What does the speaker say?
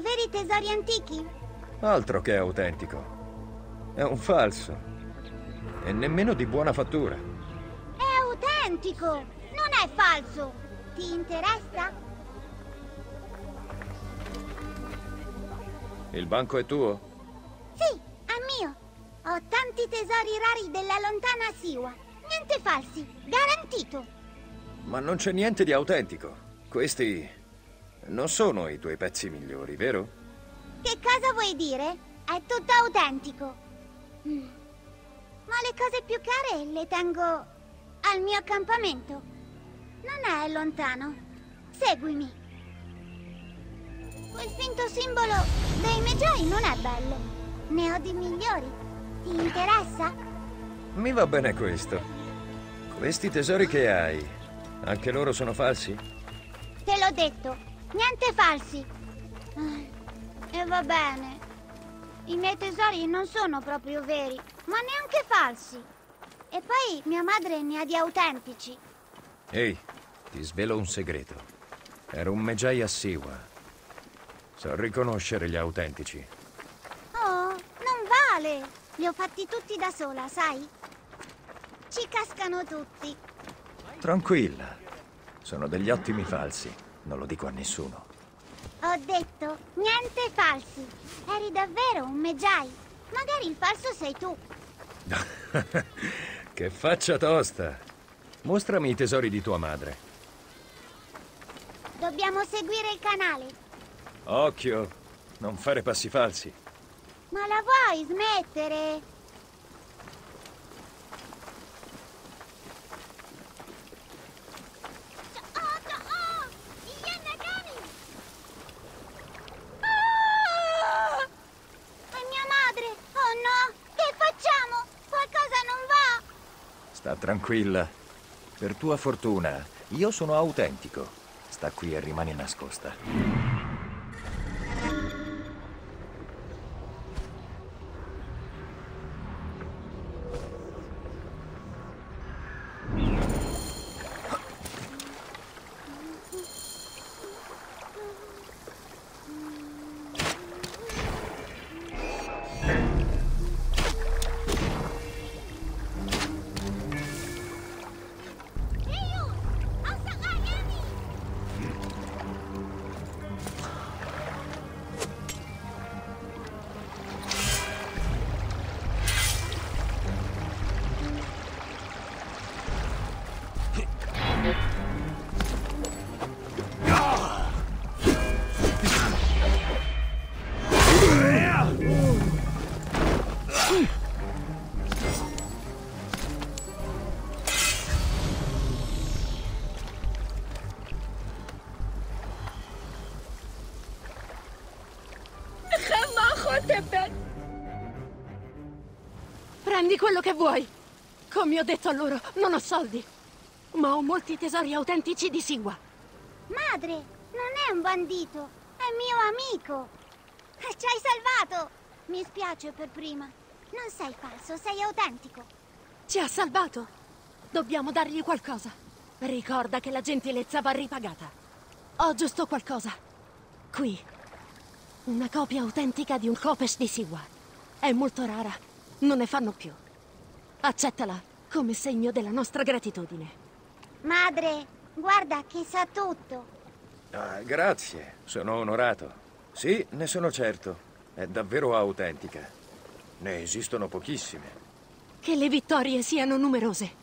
Veri tesori antichi? Altro che autentico. È un falso. E nemmeno di buona fattura. È autentico! Non è falso! Ti interessa? Il banco è tuo? Sì, è mio. Ho tanti tesori rari della lontana Siwa. Niente falsi, garantito. Ma non c'è niente di autentico. Questi non sono i tuoi pezzi migliori, vero? Che cosa vuoi dire? È tutto autentico. Mm. Ma le cose più care le tengo al mio accampamento. Non è lontano. Seguimi. Quel finto simbolo dei Magi non è bello. Ne ho di migliori. Ti interessa? Mi va bene questo. Questi tesori che hai, anche loro sono falsi? Te l'ho detto, niente falsi. Ah, E va bene. I miei tesori non sono proprio veri, ma neanche falsi. E poi mia madre ne ha di autentici. Ehi, ti svelo un segreto. Ero un Medjai a Siwa. So riconoscere gli autentici. Oh, non vale. Li ho fatti tutti da sola, sai? Ci cascano tutti. Tranquilla. Sono degli ottimi falsi. Non lo dico a nessuno. Ho detto, niente falsi. Eri davvero un Magi. Magari il falso sei tu. che faccia tosta. Mostrami i tesori di tua madre. Dobbiamo seguire il canale. Occhio, non fare passi falsi. Ma la vuoi smettere? Ah! È mia madre! Oh no! Che facciamo? Qualcosa non va! Sta tranquilla. Per tua fortuna, io sono autentico. Sta qui e rimani nascosta. Prendi quello che vuoi. Come ho detto a loro, non ho soldi. Ma ho molti tesori autentici di Siwa. Madre, non è un bandito, è mio amico. Ci hai salvato. Mi spiace per prima. Non sei falso, sei autentico. Ci ha salvato. Dobbiamo dargli qualcosa. Ricorda che la gentilezza va ripagata. Ho giusto qualcosa. Qui. Una copia autentica di un Kopesh di Siwa. È molto rara. Non ne fanno più. Accettala come segno della nostra gratitudine. Madre, guarda che sa tutto. Ah, grazie, sono onorato. Sì, ne sono certo. È davvero autentica. Ne esistono pochissime. Che le vittorie siano numerose.